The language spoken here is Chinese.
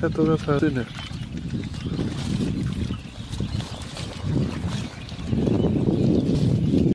这多少才对呢？